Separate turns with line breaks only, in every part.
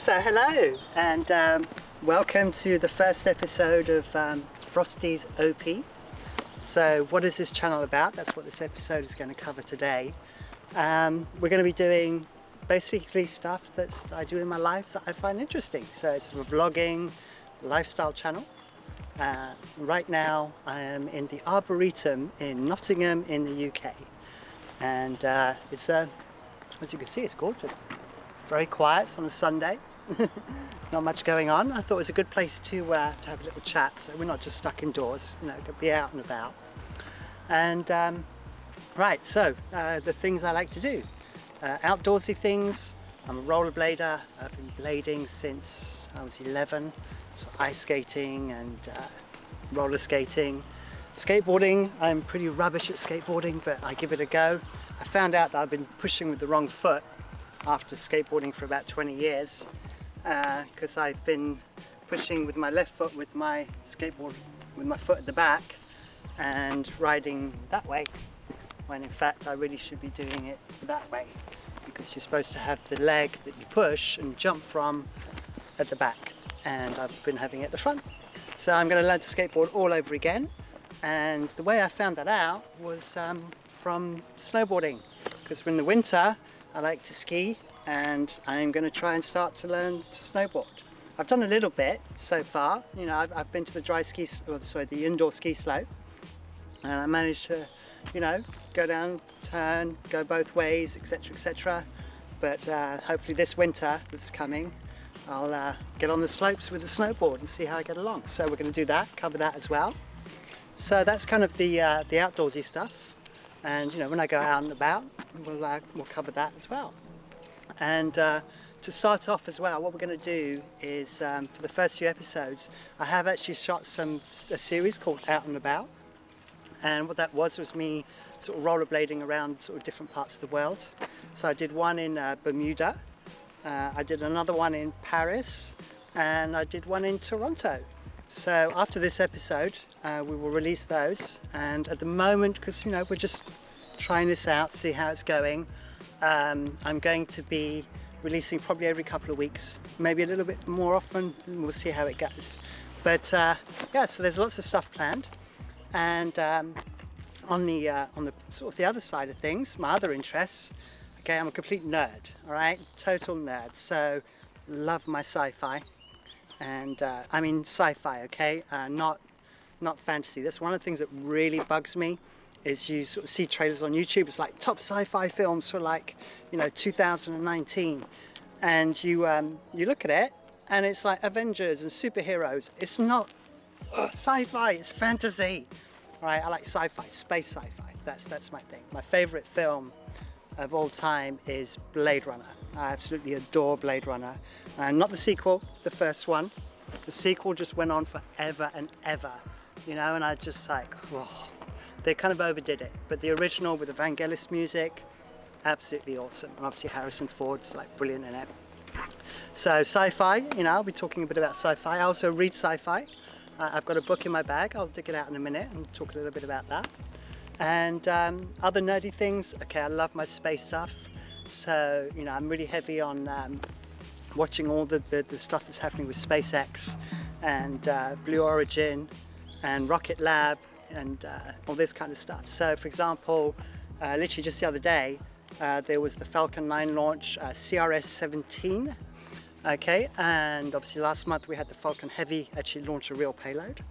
So hello and um, welcome to the first episode of um, Frost Ees OP. So what is this channel about? That's what this episode is going to cover today. Um, we're going to be doing basically stuff that I do in my life that I find interesting. So it's a vlogging, lifestyle channel. Uh, right now I am in the Arboretum in Nottingham in the UK and uh, it's uh, as you can see it's gorgeous very quiet on a Sunday not much going on. I thought it was a good place to, uh, to have a little chat so we're not just stuck indoors you know could be out and about. And um, right so uh, the things I like to do. Uh, outdoorsy things. I'm a rollerblader. I've been blading since I was 11 so ice skating and uh, roller skating. Skateboarding, I'm pretty rubbish at skateboarding, but I give it a go. I found out that I've been pushing with the wrong foot after skateboarding for about 20 years because uh, I've been pushing with my left foot with my skateboard with my foot at the back and riding that way when in fact I really should be doing it that way because you're supposed to have the leg that you push and jump from at the back and I've been having it at the front. So I'm going to learn to skateboard all over again and the way I found that out was um, from snowboarding because in the winter I like to ski and I'm going to try and start to learn to snowboard. I've done a little bit so far, you know, I've, I've been to the dry ski, or sorry, the indoor ski slope and I managed to, you know, go down, turn, go both ways, etc, etc. But uh, hopefully this winter that's coming, I'll uh, get on the slopes with the snowboard and see how I get along. So we're going to do that, cover that as well. So that's kind of the uh, the outdoorsy stuff. And you know, when I go out and about, we'll uh, we'll cover that as well. And uh, to start off as well, what we're going to do is um, for the first few episodes, I have actually shot some a series called Out and About. And what that was was me sort of rollerblading around sort of different parts of the world. So I did one in uh, Bermuda, uh, I did another one in Paris and I did one in Toronto. So after this episode, uh, we will release those. And at the moment, because you know we're just trying this out, see how it's going, um, I'm going to be releasing probably every couple of weeks, maybe a little bit more often. we'll see how it goes. But uh, yeah, so there's lots of stuff planned. And um, on the uh, on the sort of the other side of things, my other interests Okay, I'm a complete nerd, all right? Total nerd. So, love my sci-fi. And uh, I mean sci-fi, okay? Uh, not, not fantasy. That's one of the things that really bugs me is you sort of see trailers on YouTube. It's like top sci-fi films for like, you know, 2019. And you, um, you look at it and it's like Avengers and superheroes. It's not sci-fi, it's fantasy. All right, I like sci-fi, space sci-fi. That's, that's my thing. My favorite film of all time is Blade Runner. I absolutely adore Blade Runner. And not the sequel, the first one. The sequel just went on forever and ever, you know, and I just like, whoa. They kind of overdid it, but the original with the Vangelis music, absolutely awesome. And obviously Harrison Ford's like brilliant in it. So sci-fi, you know, I'll be talking a bit about sci-fi. I also read sci-fi. I've got a book in my bag. I'll dig it out in a minute and talk a little bit about that. And um, other nerdy things, okay, I love my space stuff. So, you know, I'm really heavy on um, watching all the, the, the, stuff that's happening with SpaceX and uh, Blue Origin and Rocket Lab and uh, all this kind of stuff. So, for example, uh, literally just the other day, uh, there was the Falcon 9 launch, uh, CRS-17, okay, and obviously last month we had the Falcon Heavy actually launch a real payload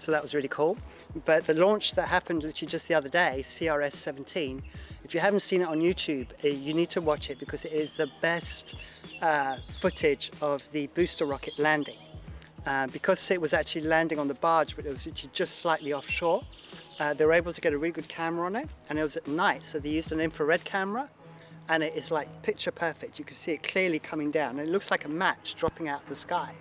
so that was really cool. But the launch that happened literally just the other day, CRS-17, if you haven't seen it on YouTube, eh, you need to watch it because it is the best uh, footage of the booster rocket landing. Uh, because it was actually landing on the barge, but it was actually just slightly offshore, uh, they were able to get a really good camera on it, and it was at night, so they used an infrared camera, and it is like picture perfect. You can see it clearly coming down, and it looks like a match dropping out of the sky.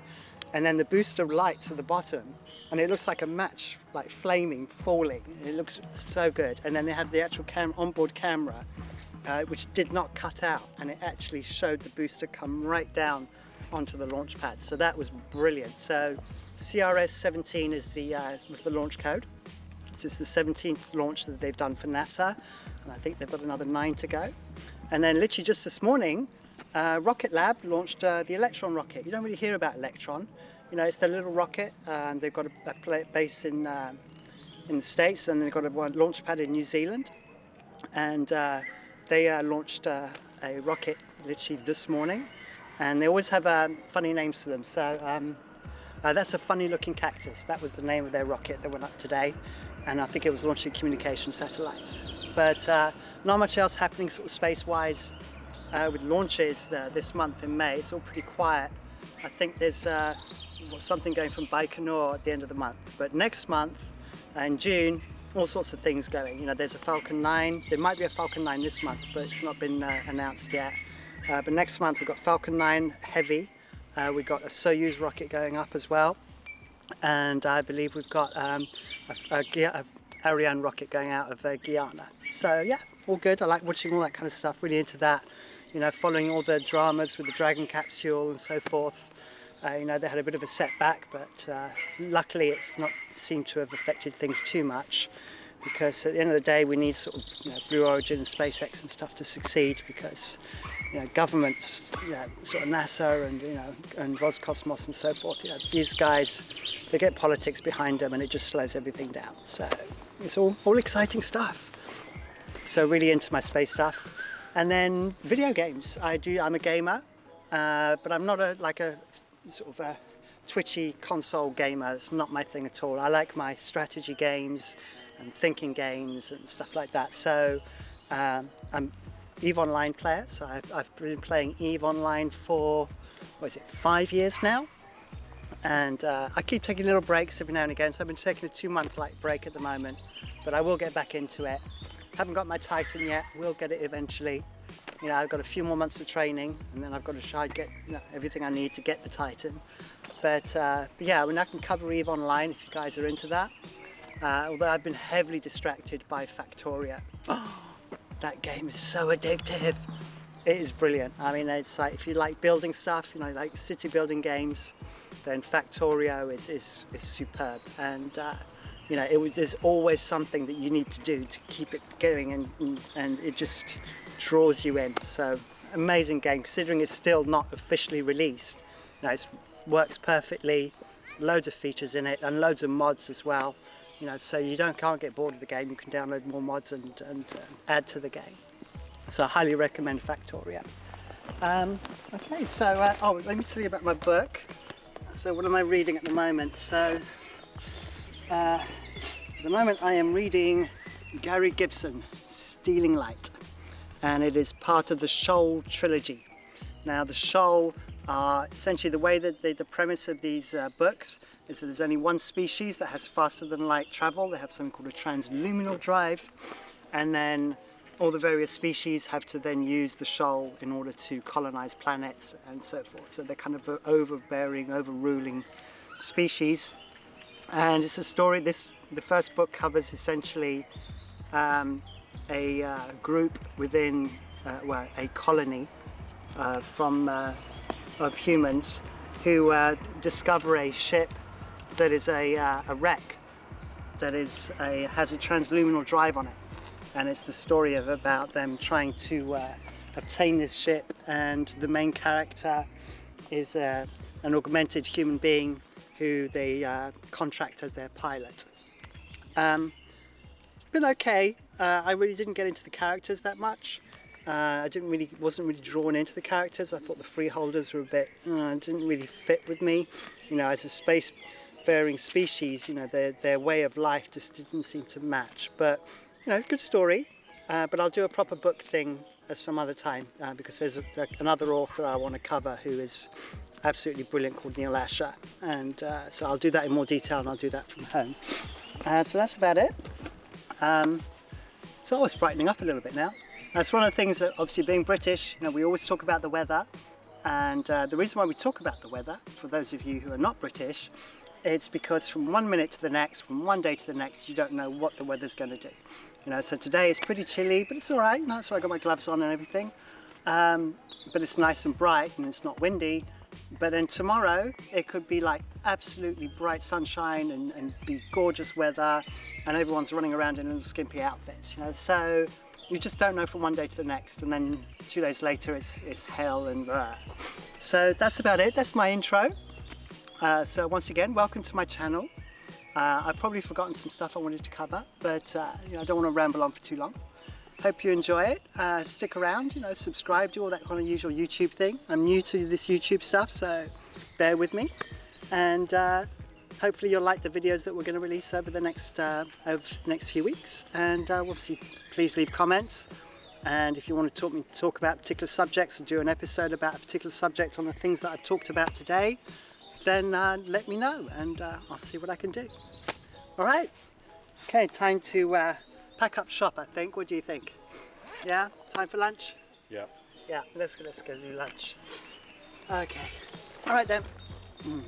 And then the booster lights at the bottom and it looks like a match like flaming falling it looks so good and then they had the actual cam onboard camera uh, which did not cut out and it actually showed the booster come right down onto the launch pad so that was brilliant so CRS 17 is the uh, was the launch code this is the 17th launch that they've done for NASA and I think they've got another nine to go and then literally just this morning uh, Rocket Lab launched uh, the Electron rocket. You don't really hear about Electron. You know, it's their little rocket, and they've got a, a base in uh, in the States, and they've got a launch pad in New Zealand. And uh, they uh, launched uh, a rocket literally this morning, and they always have um, funny names to them. So um, that's a funny-looking cactus. That was the name of their rocket that went up today, and I think it was launching communication satellites. But not much else happening sort of space-wise uh, with launches uh, this month in May. It's all pretty quiet. I think there's uh, something going from Baikonur at the end of the month. But next month, uh, in June, all sorts of things going. You know, there's a Falcon 9. There might be a Falcon 9 this month, but it's not been uh, announced yet. Uh, but next month we've got Falcon 9 Heavy. we've got a Soyuz rocket going up as well. And I believe we've got um, a, a, a Ariane rocket going out of Guyana. So yeah, all good. I like watching all that kind of stuff, really into that you know, following all the dramas with the Dragon capsule and so forth. Uh, you know, they had a bit of a setback, but uh, luckily it's not seemed to have affected things too much because at the end of the day we need sort of you know, Blue Origin and SpaceX and stuff to succeed because you know, governments, you know, sort of NASA and you know and Roscosmos and so forth, you know, these guys they get politics behind them and it just slows everything down. So it's all, all exciting stuff. So really into my space stuff. And then video games. I do. I'm a gamer, uh, but I'm not a like a sort of a twitchy console gamer. It's not my thing at all. I like my strategy games and thinking games and stuff like that. So um, I'm Eve Online player. So I've, I've, been playing Eve Online for what is it, five years now. And uh, I keep taking little breaks every now and again. So I've been taking a two-month like break at the moment, but I will get back into it. Haven't got my Titan yet, will get it eventually. You know, I've got a few more months of training and then I've got to try and get you know, everything I need to get the Titan. But, uh, but yeah, I mean, I can cover EVE Online if you guys are into that. Uh, although I've been heavily distracted by Factorio. Oh, that game is so addictive. It is brilliant. I mean, it's like if you like building stuff, you know, like city building games, then Factorio is, is, is superb. And uh, you know, it was there's always something that you need to do to keep it going and, and, and it just draws you in. So amazing game considering it's still not officially released. You know, it works perfectly, loads of features in it and loads of mods as well. You know, so you don't can't get bored of the game. You can download more mods and, and uh, add to the game. So I highly recommend Factorio. Um, okay, so uh, oh, let me tell you about my book. So what am I reading at the moment? So uh, at the moment I am reading Gary Gibson, Stealing Light, and it is part of the Shoal trilogy. Now the Shoal are essentially the way that they, the premise of these uh, books is that there's only one species that has faster than light travel. They have something called a transluminal drive, and then all the various species have to then use the shoal in order to colonize planets and so forth. So they're kind of overbearing, overruling species and it's a story this the first book covers essentially um, a uh, group within uh, well, a colony uh, from uh, of humans who uh, discover a ship that is a, uh, a wreck that is a has a transluminal drive on it and it's the story of about them trying to obtain this ship and the main character is an augmented human being who they uh, contract as their pilot. Um, been okay. Uh, I really didn't get into the characters that much. Uh, I didn't really, wasn't really drawn into the characters. I thought the freeholders were a bit, uh, didn't really fit with me. You know, as a space-faring species, you know, their their way of life just didn't seem to match. But you know, good story. Uh, but I'll do a proper book thing at some other time uh, because there's a, a, another author I want to cover who is absolutely brilliant called Neil Asher and uh, so I'll do that in more detail and I'll do that from home. Uh, so that's about it. Um, so I was brightening up a little bit now. That's one of the things that obviously being British, you know, we always talk about the weather and uh, the reason why we talk about the weather, for those of you who are not British, it's because from one minute to the next, from one day to the next, you don't know what the weather's going to do. You know, so today it's pretty chilly, but it's all right. That's why I got my gloves on and everything. Um, but it's nice and bright and it's not windy. But then tomorrow it could be like absolutely bright sunshine and, and be gorgeous weather and everyone's running around in little skimpy outfits, you know. So you just don't know from one day to the next, and then two days later it's, it's hell and blah. So that's about it. That's my intro. Uh, so once again, welcome to my channel. Uh, I've probably forgotten some stuff I wanted to cover, but uh, you know, I don't want to ramble on for too long. Hope you enjoy it. Uh, stick around, you know, subscribe, do all that kind of usual YouTube thing. I'm new to this YouTube stuff, so bear with me. And uh, hopefully you'll like the videos that we're going to release over the next uh, over the next few weeks. And uh, obviously, please leave comments. And if you want to talk me talk about particular subjects or do an episode about a particular subject on the things that I've talked about today, then uh, let me know, and uh, I'll see what I can do. All right. Okay, time to uh, pack up shop. I think. What do you think? Yeah. Time for lunch.
Yeah.
Yeah. Let's go. let's go do lunch. Okay. All right then. Mm.